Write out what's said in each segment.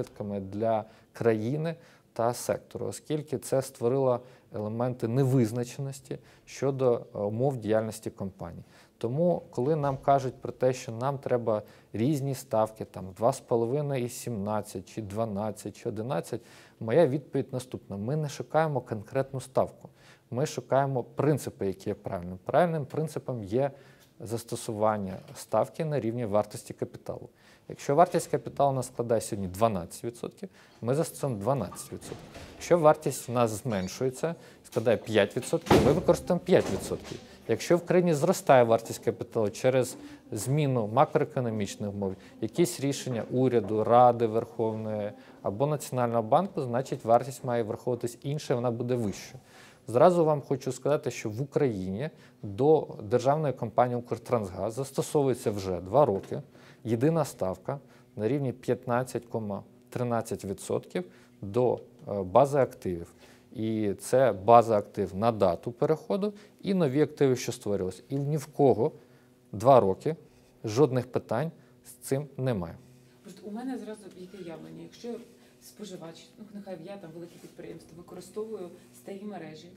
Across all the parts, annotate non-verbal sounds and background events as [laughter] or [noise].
збитками для країни та сектору, оскільки це створило елементи невизначеності щодо е, умов діяльності компаній. Тому, коли нам кажуть про те, що нам треба різні ставки, там 2,5 і 17, чи 12, чи 11, моя відповідь наступна: ми не шукаємо конкретну ставку. Ми шукаємо принципи, які є правильним. Правильним принципом є застосування ставки на рівні вартості капіталу. Якщо вартість капіталу нас складає сьогодні 12%, ми застосуємо 12%. Якщо вартість у нас зменшується, складає 5%, ми використаємо 5%. Якщо в країні зростає вартість капіталу через зміну макроекономічних умов, якісь рішення уряду, Ради Верховної або Національного банку, значить вартість має враховуватись інша, вона буде вищою. Зразу вам хочу сказати, що в Україні до державної компанії Укртрансгаз застосовується вже два роки єдина ставка на рівні 15,13% до е, бази активів. І це база актив на дату переходу і нові активи, що створювалися. І ні в кого два роки жодних питань з цим немає. Просто у мене зразу яке явлення. Якщо споживач, ну нехай я там велике підприємство, використовую старі мережі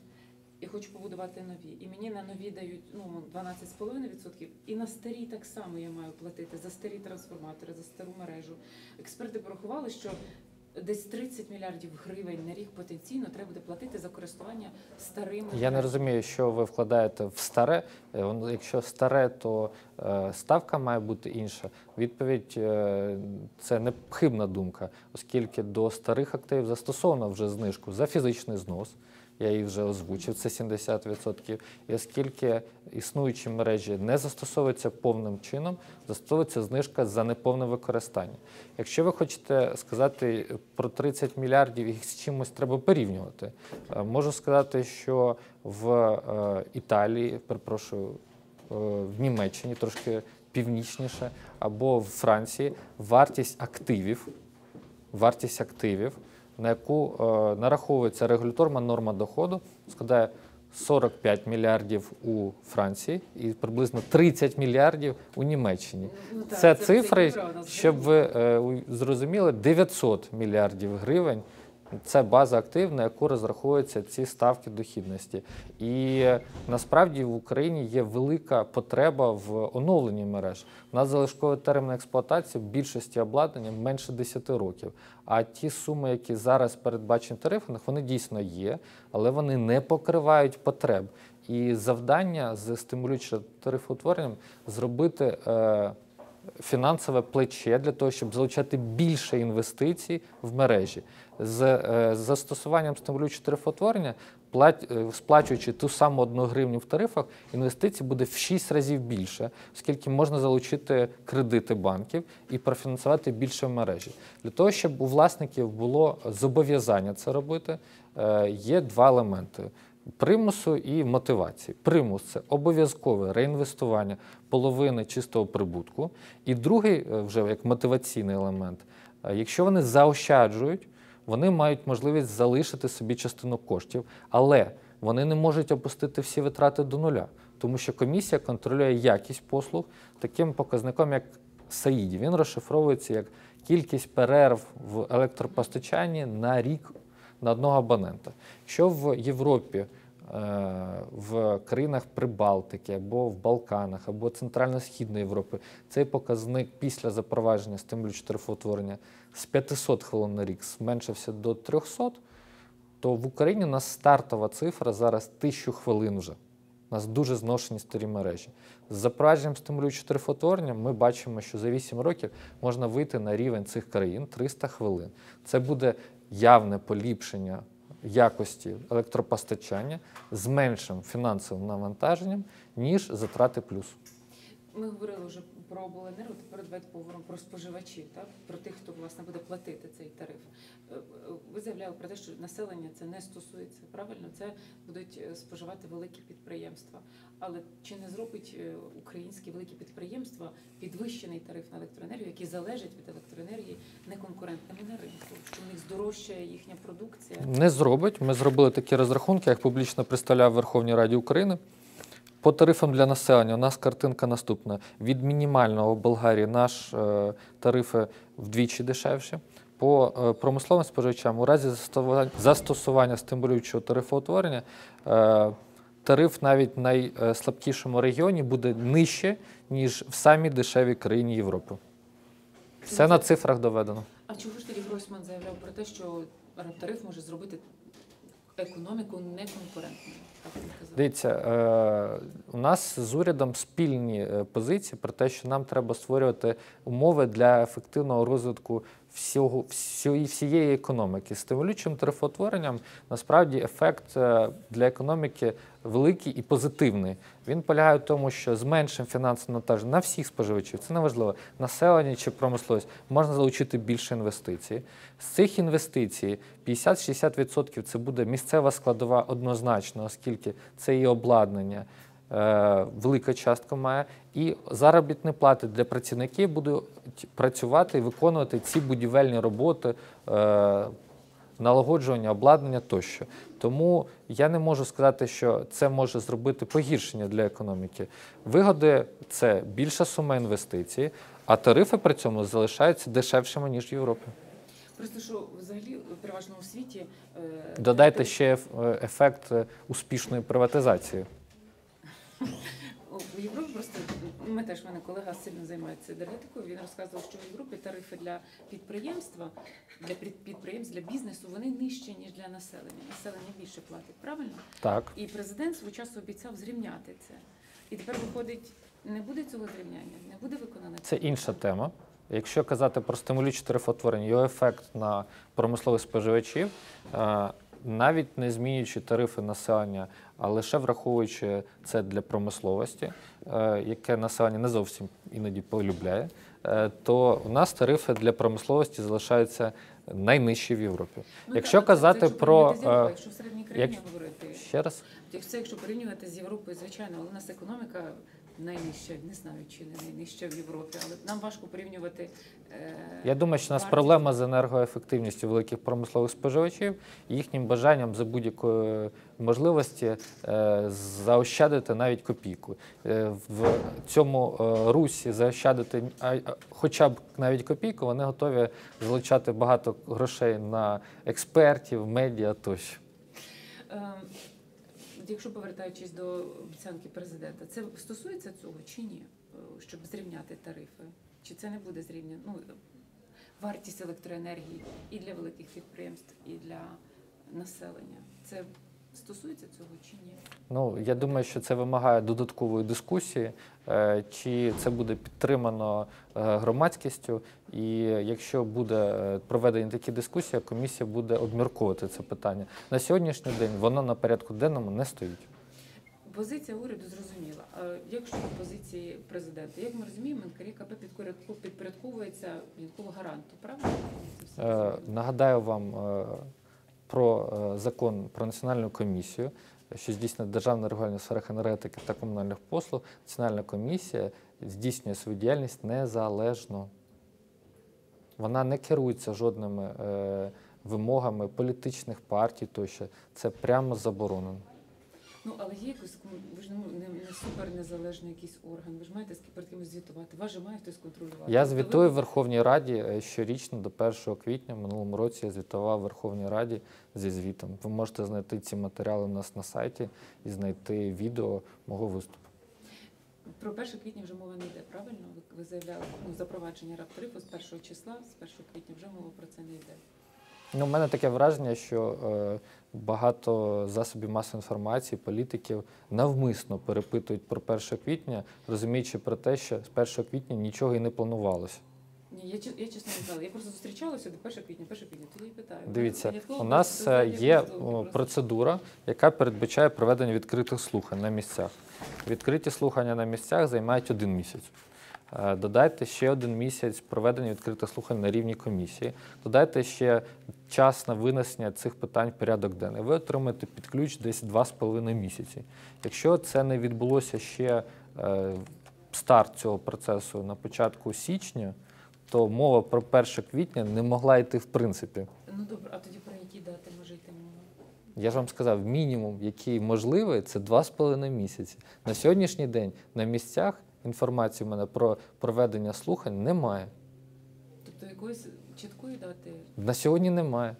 і хочу побудувати нові. І мені на нові дають ну 12,5%, і на старі так само я маю платити за старі трансформатори, за стару мережу. Експерти порахували, що десь 30 мільярдів гривень на рік потенційно треба буде платити за користування старими. Я не розумію, що ви вкладаєте в старе. Е, Якщо старе, то е, ставка має бути інша. Відповідь е, це не хибна думка, оскільки до старих активів застосовано вже знижку за фізичний знос. Я її вже озвучив, це 70%. І оскільки існуючі мережі не застосовуються повним чином, застосовується знижка за неповне використання. Якщо ви хочете сказати про 30 мільярдів, їх з чимось треба порівнювати. Е, Можу сказати, що в е, Італії, перепрошую, е, в Німеччині трошки північніше, або в Франції вартість активів, вартість активів, на яку е, нараховується регуляторна норма доходу, складає 45 мільярдів у Франції і приблизно 30 мільярдів у Німеччині. Ну, так, Це цифри, щоб ви е, зрозуміли, 900 мільярдів гривень. Це база актив, на яку розраховуються ці ставки дохідності. І насправді в Україні є велика потреба в оновленні мереж. У нас залишковий термін експлуатації в більшості обладнання менше 10 років. А ті суми, які зараз передбачені в тарифах, вони дійсно є, але вони не покривають потреб. І завдання з стимулюючим тарифоутворенням зробити. Е, фінансове плече для того, щоб залучати більше інвестицій в мережі. З е, застосуванням стимулюючого тарифотворення, е, сплачуючи ту саму одну гривню в тарифах, інвестицій буде в 6 разів більше, оскільки можна залучити кредити банків і профінансувати більше в мережі. Для того, щоб у власників було зобов'язання це робити, е, є два елементи примусу і мотивації. Примус це обов'язкове реінвестування половини чистого прибутку. І другий, е, вже як мотиваційний елемент, е, якщо вони заощаджують, вони мають можливість залишити собі частину коштів, але вони не можуть опустити всі витрати до нуля, тому що комісія контролює якість послуг таким показником, як САїДі. Він розшифровується як кількість перерв в електропостачанні на рік на одного абонента. Якщо в Європі, е, в країнах Прибалтики або в Балканах, або Центрально-Східної Європи цей показник після запровадження стимулюючого тарифоутворення з 500 хвилин на рік зменшився до 300, то в Україні у нас стартова цифра зараз 1000 хвилин вже. У нас дуже зношені старі мережі. З запровадженням стимулюючого тарифотворення ми бачимо, що за 8 років можна вийти на рівень цих країн 300 хвилин. Це буде явне поліпшення якості електропостачання з меншим фінансовим навантаженням, ніж затрати плюс. Ми говорили вже про обленерго, тепер давайте поговоримо про споживачів, так? про тих, хто власне буде платити цей тариф. Е, е, Ви заявляли про те, що населення це не стосується. Правильно, це будуть е, споживати великі підприємства. Але чи не зробить українські великі підприємства підвищений тариф на електроенергію, який залежить від електроенергії неконкурентними на ринку? Що в них здорожчає їхня продукція? Не зробить. Ми зробили такі розрахунки, як публічно представляв Верховній Раді України. По тарифам для населення у нас картинка наступна. Від мінімального в Болгарії наш е, тарифи вдвічі дешевші. По е, промисловим споживачам у разі застосування- стимулюючого тарифоутворення е, тариф навіть в найслабкішому регіоні буде нижче, ніж в самій дешевій країні Європи. Все на цифрах доведено. А чого ж тоді Гройсман заявляв про те, що тариф може зробити економіку неконкурентною? Дивіться, е, у нас з урядом спільні е, позиції про те, що нам треба створювати умови для ефективного розвитку всього, всієї, економіки. Стимулюючим тарифоутворенням насправді ефект е, для економіки великий і позитивний. Він полягає в тому, що з меншим фінансовим навантаженням на всіх споживачів, це неважливо, населення чи промисловість, можна залучити більше інвестицій. З цих інвестицій 50-60% це буде місцева складова однозначно, оскільки це і обладнання. е, Велика частка має, і заробітні плати для працівників будуть працювати і виконувати ці будівельні роботи, е, налагоджування обладнання тощо. Тому я не можу сказати, що це може зробити погіршення для економіки. Вигоди це більша сума інвестицій, а тарифи при цьому залишаються дешевшими ніж в Європі. Просто що взагалі переважно у світі е, Додайте ще ефект е, успішної приватизації. [laughs] У Європі просто ми теж в мене колега сильно займається енергетикою. Він розказував, що в Європі тарифи для підприємства, для під- підприємств, для бізнесу вони нижчі ніж для населення. Населення більше платить, правильно? Так. І президент свого часу обіцяв зрівняти це. І тепер виходить, не буде цього зрівняння, не буде виконана Це інша тема. Якщо казати про стимулююче тарифоутворення, його ефект на промислових споживачів, е, навіть не змінюючи тарифи населення, а лише враховуючи це для промисловості, е, яке населення не зовсім іноді полюбляє, е, то у нас тарифи для промисловості залишаються найнижчі в Європі. Ну, Якщо так, казати це про, е, якщо в середній країні як- говорити, Ще раз. якщо якщо порівнювати з Європою, звичайно, але у нас економіка найнижча, не знаю, чи не найнижча в Європі, але нам важко порівнювати. Е, Я думаю, що у нас вартість. проблема з енергоефективністю великих промислових споживачів, і їхнім бажанням за будь-якої можливості е, заощадити навіть копійку. Е, в цьому е, русі заощадити а- а- хоча б навіть копійку, вони готові залучати багато грошей на експертів, медіа тощо. Е, Якщо повертаючись до обіцянки президента, це стосується цього чи ні? Е, Щоб зрівняти тарифи? Чи це не буде зрівняно? Ну, вартість електроенергії і для великих підприємств, і для населення. Це стосується цього чи ні? Ну, я думаю, що це вимагає додаткової дискусії, е, чи це буде підтримано е, громадськістю. І якщо буде е, проведені такі дискусії, комісія буде обмірковувати це питання. На сьогоднішній день воно на порядку денному не стоїть. Позиція уряду зрозуміла. А як щодо позиції президента? Як ми розуміємо, НКРІКП підпорядковується гаранту, правильно? Зрозуміло. Нагадаю вам про е, закон про національну комісію, що здійснює державне регулювання в сферах енергетики та комунальних послуг. Національна комісія здійснює свою діяльність незалежно. Вона не керується жодними е, вимогами політичних партій тощо. Це прямо заборонено. Ну, але є якось, ви ж не, не, супер незалежний якийсь орган, ви ж маєте з перед кимось звітувати, вас же має хтось контролювати. Я звітую в Верховній Раді е, щорічно до 1 квітня. В минулому році я звітував в Верховній Раді зі звітом. Ви можете знайти ці матеріали у нас на сайті і знайти відео мого виступу. Про 1 квітня вже мова не йде, правильно? Ви, ви заявляли ну, запровадження раптарифу з 1 числа, з 1 квітня вже мова про це не йде. Ну, у мене таке враження, що е, багато засобів масової інформації, політиків навмисно перепитують про 1 квітня, розуміючи про те, що з 1 квітня нічого і не планувалося. Ні, я, я чесно не знала. Я просто зустрічалася до 1 квітня, 1 квітня, тоді і питаю. Дивіться, у нас е, є процедура, яка передбачає проведення відкритих слухань на місцях. Відкриті слухання на місцях займають один місяць. Е, Додайте ще один місяць проведення відкритих слухань на рівні комісії. Додайте ще час на винесення цих питань в порядок денний. Ви отримаєте під ключ десь 2,5 місяці. Якщо це не відбулося ще е, старт цього процесу на початку січня, то мова про 1 квітня не могла йти в принципі. Ну добре, а тоді про які дати може йти мова? Я ж вам сказав, мінімум, який можливий, це 2,5 місяці. На сьогоднішній день на місцях інформації в мене про проведення слухань немає. Тобто якогось чіткої дати? На сьогодні немає.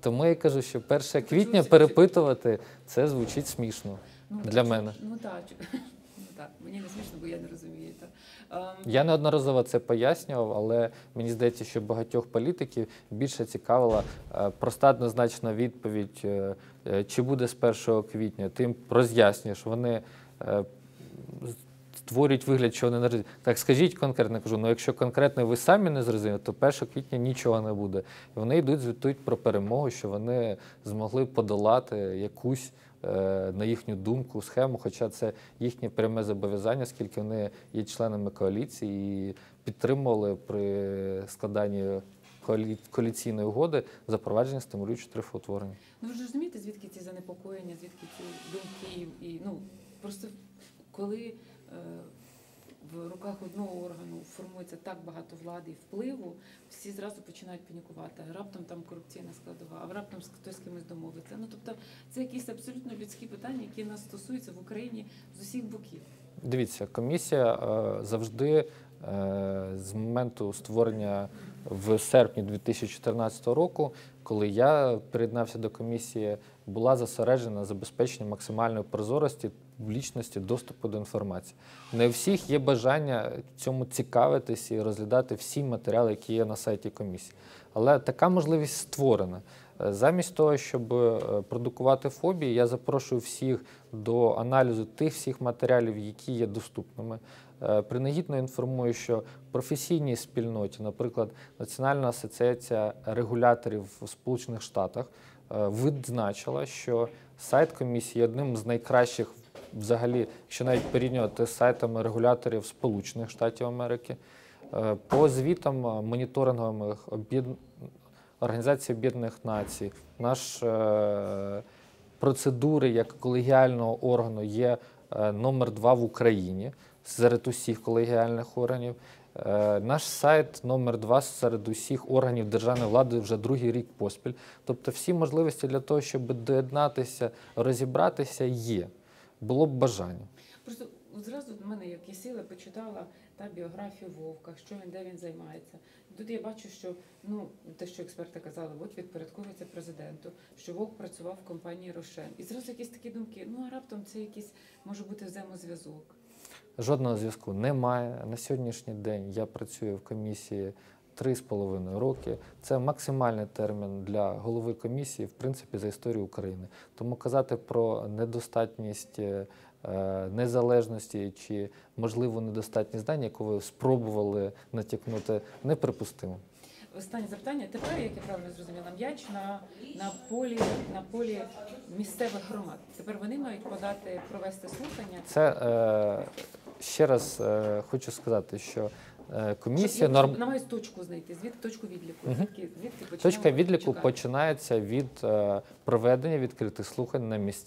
Тому я кажу, що 1 квітня перепитувати це звучить смішно. Ну, Для так, мене. Ну так, [laughs] ну, так, мені не смішно, бо я не розумію. Так. Ем, Я неодноразово це пояснював, але мені здається, що багатьох політиків більше цікавила е, проста однозначна відповідь, е, е, чи буде з 1 квітня. Тим роз'яснюєш, вони створюють вигляд, що вони не розуміють. Так скажіть конкретно, кажу, ну якщо конкретно ви самі не зрозуміли, то 1 квітня нічого не буде. І вони йдуть, звітують про перемогу, що вони змогли подолати якусь. е, На їхню думку, схему, хоча це їхнє пряме зобов'язання, оскільки вони є членами коаліції і підтримували при складанні коалі- коаліційної угоди запровадження стимулюючого тарифоутворення. Ну ви ж розумієте, звідки ці занепокоєння, звідки ці думки, і ну просто коли в руках одного органу формується так багато влади і впливу, всі зразу починають панікувати. Раптом там корупційна складова, а раптом хтось з кимось домовиться. Ну тобто це якісь абсолютно людські питання, які нас стосуються в Україні з усіх боків. Дивіться, комісія е, завжди е, з моменту створення в серпні 2014 року, коли я приєднався до комісії, була зосереджена на забезпеченні максимальної прозорості, публічності, доступу до інформації. Не у всіх є бажання цьому цікавитись і розглядати всі матеріали, які є на сайті комісії. Але така можливість створена. Е, Замість того, щоб е, продукувати фобії, я запрошую всіх до аналізу тих всіх матеріалів, які є доступними. Е, Принагідно інформую, що в професійній спільноті, наприклад, Національна асоціація регуляторів в Сполучених Штатах, е, відзначила, що сайт комісії одним з найкращих взагалі, якщо навіть порівнювати з сайтами регуляторів Сполучених Штатів Америки. Е, По звітам моніторингових Організації Об'єднаних Націй, наш процедури як колегіального органу є е, номер два в Україні серед усіх колегіальних органів. Е, Наш сайт номер два серед усіх органів державної влади вже другий рік поспіль. Тобто всі можливості для того, щоб доєднатися, розібратися, є. Було б бажання. Просто зразу до мене, як і сили, почитала та біографію Вовка, що він, де він займається. Тут я бачу, що ну те, що експерти казали, от відпорядковується президенту, що Вовк працював в компанії Рошен. І зразу якісь такі думки. Ну а раптом це якийсь може бути взаємозв'язок. Жодного зв'язку немає. На сьогоднішній день я працюю в комісії три з половиною роки. Це максимальний термін для голови комісії, в принципі, за історію України. Тому казати про недостатність е, незалежності чи можливо недостатність знань, яку ви спробували натякнути, неприпустимо. Останнє запитання. Тепер, як я правильно зрозуміла, м'яч на, на полі на полі місцевих громад. Тепер вони мають подати провести слухання. Це е, ще раз е, хочу сказати, що е, комісія норм... намагаюсь точку знайти. Звідки точку відліку? Мгм. Звідки, звідки Точка відліку починається від е, проведення відкритих слухань на місцях.